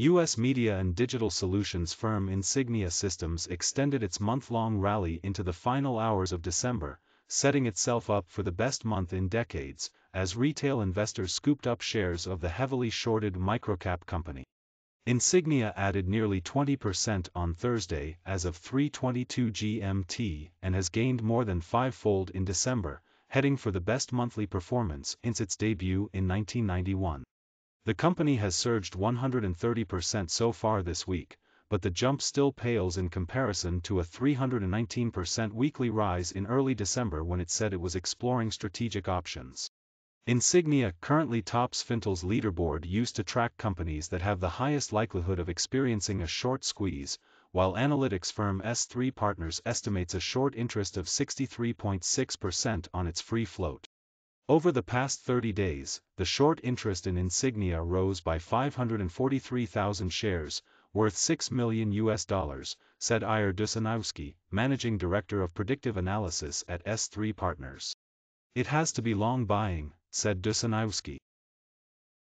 U.S. media and digital solutions firm Insignia Systems extended its month-long rally into the final hours of December, setting itself up for the best month in decades, as retail investors scooped up shares of the heavily shorted microcap company. Insignia added nearly 20% on Thursday as of 3:22 GMT and has gained more than five-fold in December, heading for the best monthly performance since its debut in 1991. The company has surged 130% so far this week, but the jump still pales in comparison to a 319% weekly rise in early December when it said it was exploring strategic options. Insignia currently tops Fintel's leaderboard used to track companies that have the highest likelihood of experiencing a short squeeze, while analytics firm S3 Partners estimates a short interest of 63.6% on its free float. Over the past 30 days, the short interest in Insignia rose by 543,000 shares, worth 6 million US dollars, said Ihor Dusaniwsky, managing director of predictive analysis at S3 Partners. It has to be long buying, said Dusaniwsky.